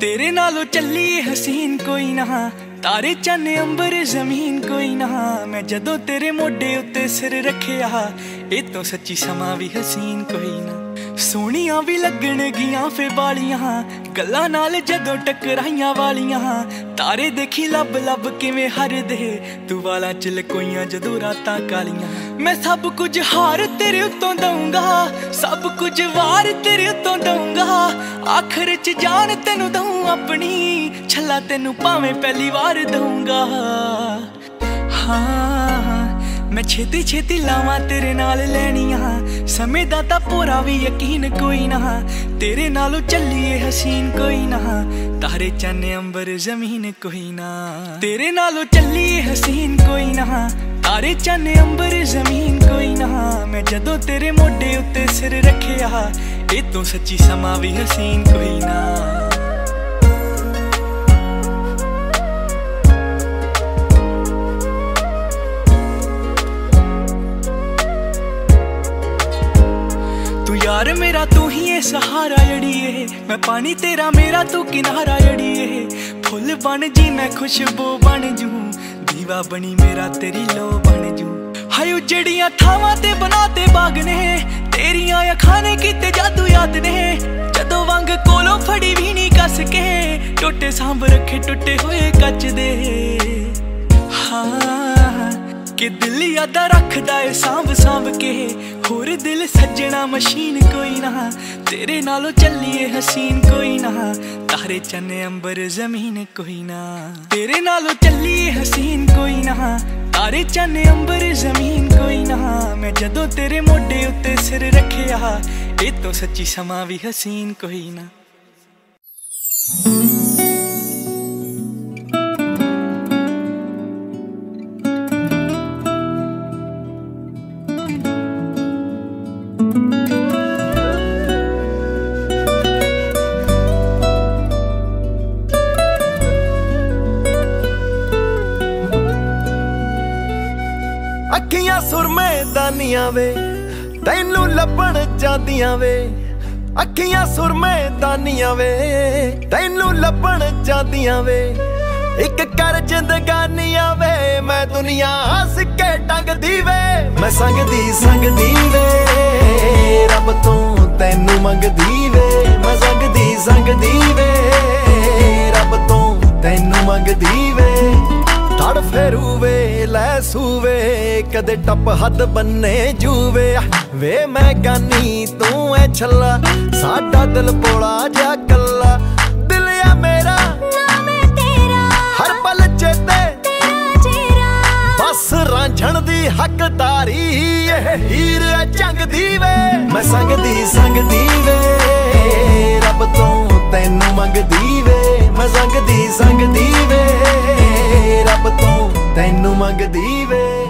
ਤੇਰੇ ਨਾਲੋਂ ਚੱਲੀ ਹਸੀਨ ਕੋਈ ਨਾ। ਤਾਰੇ ਚੰਨ ਅੰਬਰ ਜ਼ਮੀਨ ਕੋਈ ਨਾ। ਮੈਂ ਜਦੋਂ ਤੇਰੇ ਮੋਢੇ ਉੱਤੇ ਸਿਰ ਰੱਖਿਆ, ਇਹ ਤੋਂ ਸੱਚੀ ਸਮਾਂ ਵੀ ਹਸੀਨ ਕੋਈ ਨਾ। ਸੋਹਣੀਆਂ ਵੀ ਲੱਗਣਗੀਆਂ ਫੇ ਬਾਲੀਆਂ ਗੱਲਾਂ ਨਾਲ ਜਦੋਂ ਟਕਰਾਈਆਂ ਵਾਲੀਆਂ। ਤਾਰੇ ਦੇਖੀ ਲੱਭ ਲੱਭ ਕਿਵੇਂ ਹਰਦੇ। ਤੂੰ ਵਾਲਾ ਚ ਲਕੋਈਆਂ ਜਦੋਂ ਰਾਤਾਂ ਕਾਲੀਆਂ। ਮੈਂ ਸਭ ਕੁਝ ਹਾਰ ਤੇਰੇ ਉੱਤੋਂ ਦਊਂਗਾ। ਸਭ ਕੁਝ ਵਾਰ ਤੇਰੇ ਉੱਤੋਂ ਦਊਂਗਾ। ਆਖਰ ਚ ਜਾਨ ਤੈਨੂੰ ਦਊਂ ਆਪਣੀ, ਛੱਲਾ ਤੈਨੂੰ ਭਾਵੇਂ ਪਹਿਲੀ ਵਾਰ ਦਊਂਗਾ। ਹਾਂ, ਮੈਂ ਛੇਤੀ ਛੇਤੀ ਲਾਵਾਂ ਤੇਰੇ ਨਾਲ ਲੈਣੀਆਂ। ਸਮੇਂ ਦਾ ਤਾਂ ਪੂਰਾ ਵੀ ਯਕੀਨ ਕੋਈ ਨਾ। ਤੇਰੇ ਨਾਲੋਂ ਚੱਲੀਏ ਹਸੀਨ ਕੋਈ ਨਾ। ਤਾਰੇ ਚੰਨ ਅੰਬਰ ਜ਼ਮੀਨ ਕੋਈ ਨਾ। ਤੇਰੇ ਨਾਲੋਂ ਚੱਲੀਏ ਹਸੀਨ ਕੋਈ ਨਾ। ਤਾਰੇ ਚੰਨ ਅੰਬਰ ਜ਼ਮੀਨ ਕੋਈ ਨਾ। ਮੈਂ ਜਦੋਂ ਤੇਰੇ ਮੋਢੇ ਉੱਤੇ ਸਿਰ ਰੱਖਿਆ ਇਹ ਤੋਂ ਸੱਚੀ ਸਮਾਂ ਵੀ ਹਸੀਨ ਕੋਈ ਨਾ। ਤੂੰ ਯਾਰ ਮੇਰਾ, ਤੂੰ ਹੀ ਏ ਸਹਾਰਾ ਅੜੀਏ ਮੈਂ ਪਾਣੀ ਤੇਰਾ, ਮੇਰਾ ਤੂੰ ਕਿਨਾਰਾ ਅੜੀਏ ਫੁੱਲ ਬਣ ਜੀ, ਮੈਂ ਖੁਸ਼ਬੂ ਬਣ ਜੂ। ਦੀਵਾ ਬਣੀ ਮੇਰਾ, ਤੇਰੀ ਲੋ ਬਣ ਜੂ। ਹਾਏ ਉਜੜੀਆਂ ਥਾਵਾਂ ਤੇ ਬਣਾਤੇ ਬਾਗ ਨੇ ਤੇਰੀਆਂ ਕੀਤੇ ਜਾਦੂ ਯਾਦ ਨੇ। ਜਦੋਂ ਵੰਗ ਕੋਲੋਂ ਫੜੀ ਵੀ ਨਹੀਂ ਕੱਸ ਕੇ, ਟੁੱਟੇ ਸਾਂਭ ਰੱਖੇ ਟੁੱਟੇ ਹੋਏ ਕੱਚ ਦੇ। ਹਾਂ, ਕਿ ਦਿਲ ਯਾਦਾ ਰੱਖਦਾ ਏ ਸਾਂਭ ਸਾਂਭ ਕੇ। ਹੋਰ ਦਿਲ ਸੱਜਣਾ ਮਸ਼ੀਨ ਕੋਈ ਨਾ, ਤੇਰੇ ਨਾਲੋਂ ਚੱਲੀਏ ਹਸੀਨ ਕੋਈ ਨਾ। ਤਾਰੇ ਚੰਨ ਅੰਬਰ ਜ਼ਮੀਨ ਕੋਈ ਨਾ, ਤੇਰੇ ਨਾਲੋਂ ਚੱਲੀਏ ਹਸੀਨ ਕੋਈ ਨਾ। ਤਾਰੇ ਚੰਨ ਅੰਬਰ ਜ਼ਮੀਨ ਕੋਈ ਨਾ। ਮੈਂ ਜਦੋਂ ਤੇਰੇ ਮੋਢੇ ਉੱਤੇ ਸਿਰ ਰੱਖਿਆ, ਇਹ ਤੋਂ ਸੱਚੀ ਸਮਾਂ ਵੀ ਹਸੀਨ ਕੋਈ ਨਾ। ਅੱਖੀਆਂ ਸੁਰਮੇ ਦਾਨੀਆਂ ਵੇ, ਤੈਨੂੰ ਲੱਭਣ ਜਾਂਦੀਆਂ ਵੇ। ਅੱਖੀਆਂ ਸੁਰਮੇ ਦਾਨੀਆਂ ਵੇ, ਤੈਨੂੰ ਲੱਭਣ ਜਾਂਦੀਆਂ ਵੇ। ਇੱਕ ਕਰ ਜਿੰਦਗਾਨੀਆਂ ਵੇ, ਮੈਂ ਦੁਨੀਆ ਹੱਸ ਕੇ ਟੰਗਦੀ ਵੇ। ਮੈਂ ਸੰਗਦੀ ਸੰਗਦੀ ਵੇ, ਰੱਬ ਤੋਂ ਤੈਨੂੰ ਮੰਗਦੀ ਵੇ। ਮੈਂ ਸੰਗਦੀ ਸੰਗਦੀ ਵੇ, ਰੱਬ ਤੋਂ ਤੈਨੂੰ ਮੰਗਦੀ ਵੇ। ਤੜ ਫੇਰੂ ਵੇ ਲੈ ਸੂਵੇ ਕਦੇ ਟੱਪ ਹੱਦ ਬੰਨੇ ਜੂਵੇ। ਵੇ ਮੈਂ ਗਾਨੀ ਤੂੰ ਐ ਛੱਲਾ ਸਾਡਾ ਦਿਲ ਪੋਲਾ ਜਾ ਕੱਲਾ। ਦਿਲ ਆ ਮੇਰਾ ਨਾਮ ਤੇਰਾ। ਹਰ ਪਲ ਚੇਤੇ ਤੇਰਾ ਚਿਹਰਾ। ਬਸ ਰਾਂਝਣ ਦੀ ਹੱਕਦਾਰੀ ਇਹ ਹੀਰ ਐ ਜੰਗ ਦੀ ਵੇ। ਮੈਂ ਸੰਗਦੀ ਸੰਗਦੀ ਵੇ ਰੱਬ ਤੋਂ ਤੈਨੂੰ ਮੰਗਦੀ ਵੇ। ਮੈਂ ਸੰਗਦੀ ਸੰਗਦੀ ਮੰਗਦੀ ਵੇ